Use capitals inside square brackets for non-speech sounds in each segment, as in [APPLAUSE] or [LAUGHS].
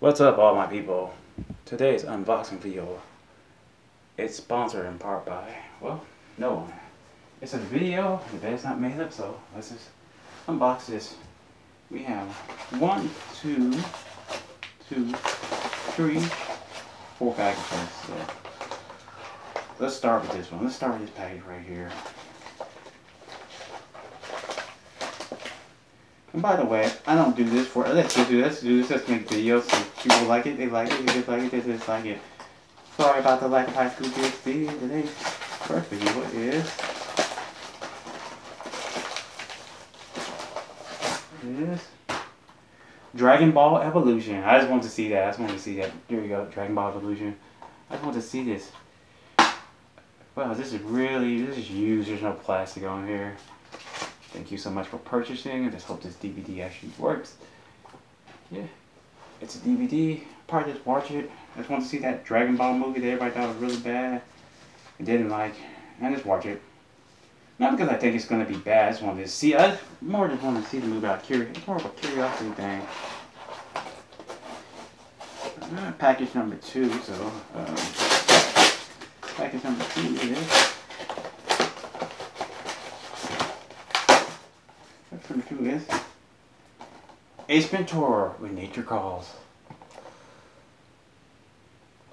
What's up all my people? Today's unboxing video it's sponsored in part by, well, no one. It's a video, but it's not made up, so let's just unbox this. We have one, two, two, three, four packages. So let's start with this one. Let's start with this package right here. And by the way, I don't do this for, let's just do, let's do this, let's make videos, so people like it, they like it, they dislike it, they dislike it. Sorry about the lack of high school DxD. Today's first video is, is Dragon Ball Evolution. I just want to see that, I just want to see that. Here we go, Dragon Ball Evolution. I just want to see this. Wow, this is really, this is used, there's no plastic on here. Thank you so much for purchasing. I just hope this DVD actually works. Yeah, it's a DVD. Probably just watch it. I just want to see that Dragon Ball movie that everybody thought was really bad and didn't like. And just watch it. Not because I think it's going to be bad. I just wanted to see. I more just want to see the movie out curiosity. It's more of a curiosity thing. Uh, package number two. So, um, package number two is. Number two is Ace Ventura when nature calls.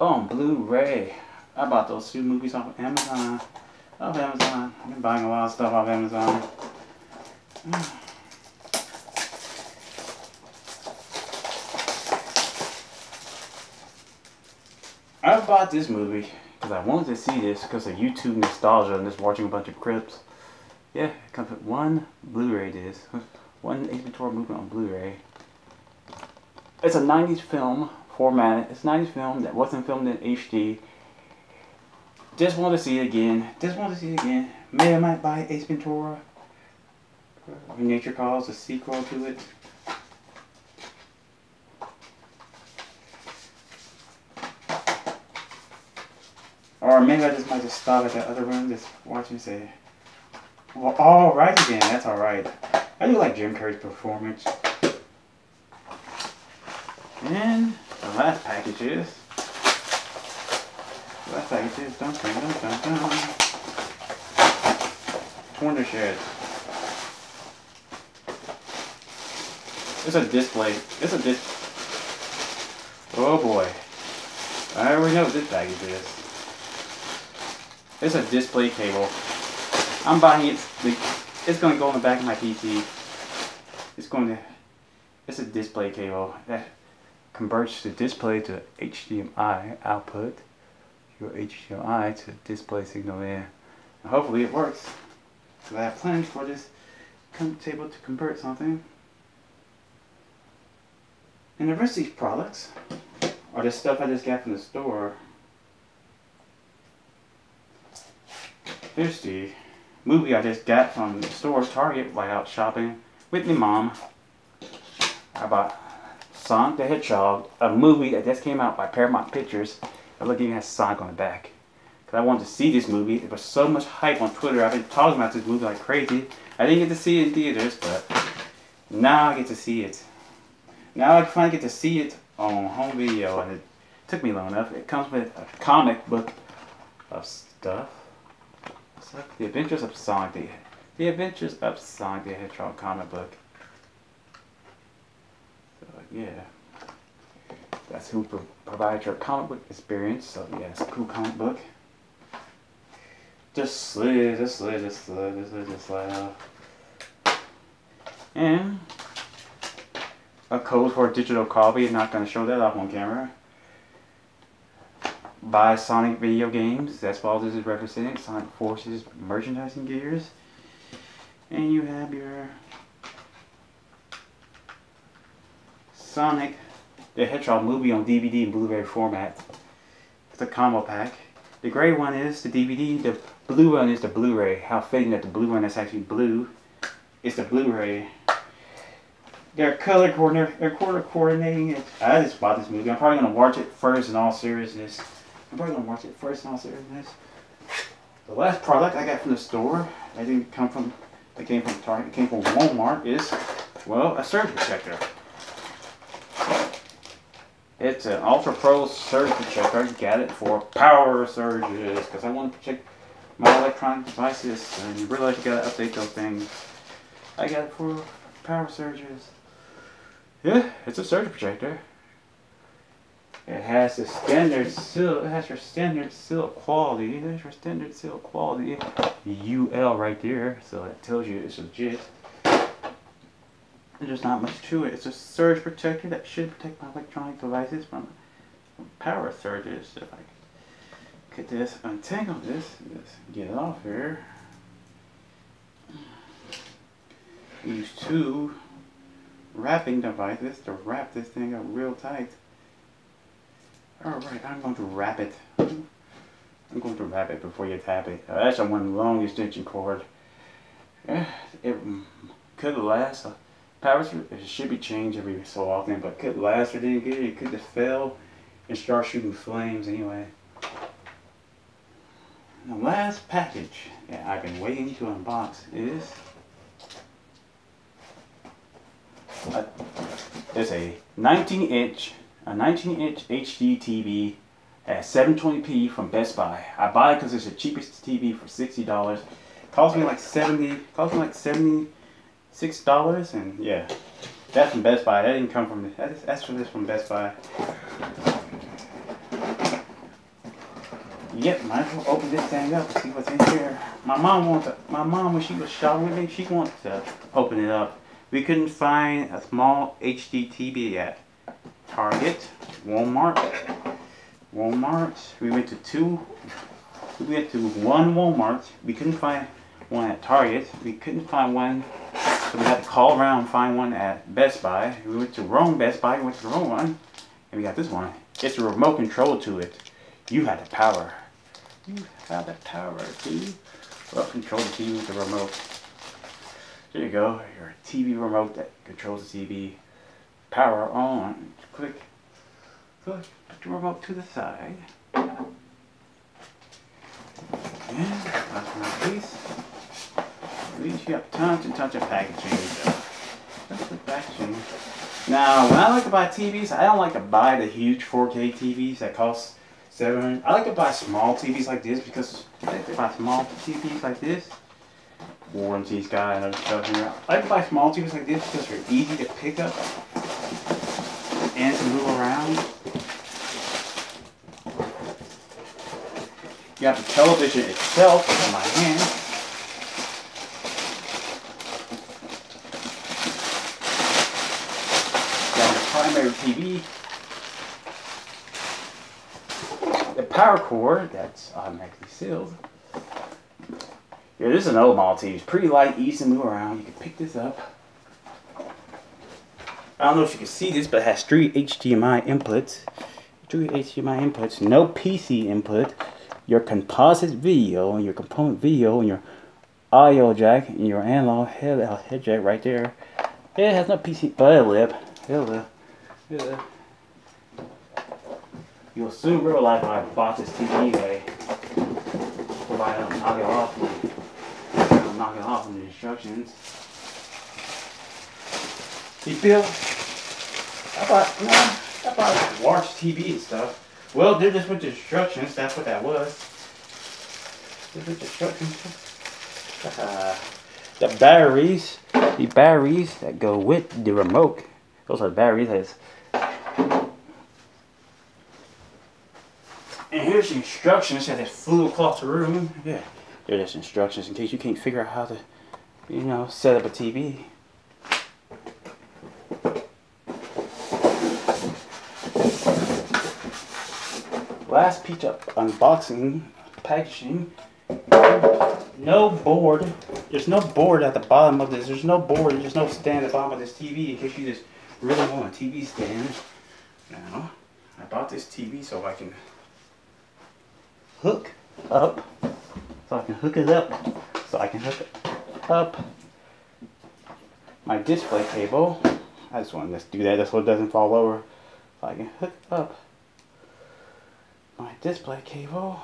Oh, on Blu-ray. I bought those two movies off of Amazon. Off Amazon. I've been buying a lot of stuff off Amazon. [SIGHS] I bought this movie because I wanted to see this because of YouTube nostalgia and just watching a bunch of Crips. Yeah, it comes with one Blu-ray disc, [LAUGHS] one Ventura movie on Blu-ray. It's a 90s film format. It's a 90s film that wasn't filmed in HD. Just want to see it again. Just want to see it again. Maybe I might buy Ace Ventura. Nature Calls, a sequel to it. Or maybe I just might just stop at that other room, just watch and say, well, all right again. That's all right. I do like Jim Carrey's performance. And the last package is. Last package is. Dun, dun, dun, dun, dun. Wonder Shed. It's a display. It's a dis. Oh boy. I already know what this package is. It's a display cable. I'm buying it. It's going to go on the back of my PC. It's going to. It's a display cable that converts the display to HDMI output. Your HDMI to display signal in. And hopefully it works. Because I have plans for this table to convert something. And the rest of these products are the stuff I just got from the store. Here's the movie I just got from the store, Target, while out shopping with my mom. I bought Sonic the Hedgehog, a movie that just came out by Paramount Pictures. I look even has Sonic on the back. Because I wanted to see this movie. There was so much hype on Twitter. I've been talking about this movie like crazy. I didn't get to see it in theaters, but now I get to see it. Now I finally get to see it on home video, and it took me long enough. It comes with a comic book of stuff. The Adventures of Sonic the The Adventures of Sonic the Hedgehog comic book. So yeah. That's who pro provides your comic book experience. So yeah, it's a cool comic book. Just slid, just slid, just slid, just slid, just slid off. And a code for a digital copy. I'm not going to show that off on camera buy Sonic video games. That's what all this is representing. Sonic Forces merchandising gears. And you have your Sonic the Hedgehog movie on DVD and Blu-ray format. It's a combo pack. The gray one is the DVD. The blue one is the Blu-ray. How fitting that the blue one is actually blue. It's the Blu-ray. They're color coordinating. They're coordinating it. I just bought this movie. I'm probably gonna watch it first in all seriousness. I'm probably gonna watch it first in all seriousness. The last product I got from the store, I didn't come from, it came from Target, it came from Walmart, is, well, a surge protector. It's an Ultra Pro surge protector. I got it for power surges because I want to protect my electronic devices. And you realize you gotta update those things. I got it for power surges. Yeah, it's a surge protector. It has the standard seal. It has your standard seal quality. There's your standard seal quality. UL right there, so it tells you it's legit. There's not much to it. It's a surge protector that should protect my electronic devices from power surges. If I get this, untangle this, just get it off here. Use two wrapping devices to wrap this thing up real tight. Alright, I'm going to wrap it. I'm going to wrap it before you tap it. Uh, that's a one long extension cord. It could last. Uh, power should be changed every so often, but could last or didn't get it. It could just fail and start shooting flames anyway. The last package that I've been waiting to unbox is a, it's a 19 inch a 19 inch HD TV at 720p from Best Buy. I buy it because it's the cheapest TV for $60. Cost me like 70, cost me like 76 dollars, and yeah, that's from Best Buy. That didn't come from that's, that's from this from Best Buy. Yep, might as well open this thing up and see what's in here. My mom wants to, my mom when she was shopping with me, she wanted to open it up. We couldn't find a small HD TV at Target, Walmart, Walmart. We went to two, we went to one Walmart. We couldn't find one at Target. We couldn't find one, so we had to call around find one at Best Buy. We went to wrong Best Buy, we went to the wrong one, and we got this one. It's a remote control to it. You had the power. You have the power to well, control the TV with the remote. There you go, your TV remote that controls the TV. Power on. Click. Click. Put the remote to the side. And last but not least, you have tons and tons of packaging. That's the packaging. Now, when I like to buy TVs, I don't like to buy the huge 4K TVs that cost 700 I like to buy small TVs like this because I like to buy small TVs like this warranties guy and other stuff here. I like to buy small TVs like this because they're easy to pick up and to move around. You have the television itself in my hand. Have the primary TV. The power cord that's automatically sealed. Yeah, this is an old. It's pretty light, easy to move around. You can pick this up. I don't know if you can see this, but it has three HDMI inputs. Three HDMI inputs, no PC input. Your composite video, and your component video, and your audio jack, and your analog head, head jack right there. It has no PC, but it'll live. You'll soon realize why I bought this TV anyway. Why I don't knock it off. I don't knock it off in the instructions. See, Bill, I bought, you know, I bought large TV and stuff. Well, they're just with instructions. That's what that was. With the instructions. Uh, the batteries, the batteries that go with the remote. Those are the batteries. And here's the instructions that it flew across the room. Yeah, there's just instructions in case you can't figure out how to, you know, set up a TV. Last piece of unboxing packaging. No board. There's no board at the bottom of this. There's no board. There's no stand at the bottom of this TV in case you just really want a TV stand. Now, I bought this TV so I can hook up. So I can hook it up. So I can hook it up my display cable. I just want to do that so it doesn't fall over. So I can hook up display cable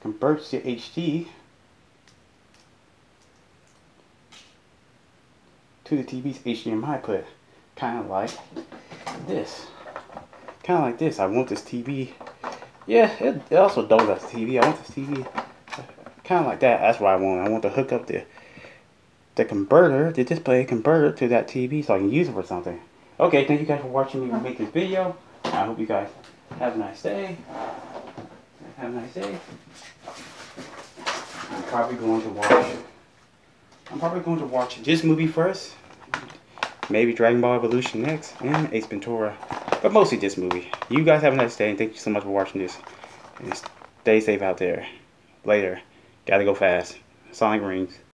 converts to HD to the TV's HDMI put kind of like this. Kind of like this. I want this TV. Yeah, it, it also does as TV. I want this TV. Kind of like that. That's what I want. I want to hook up the the converter, the display converter to that TV so I can use it for something. Okay, thank you guys for watching me make this video. I hope you guys have a nice day. Have a nice day. I'm probably going to watch. I'm probably going to watch this movie first. Maybe Dragon Ball Evolution next, and Ace Ventura. But mostly this movie. You guys have a nice day, and thank you so much for watching this. And stay safe out there. Later. Gotta go fast. Sonic rings.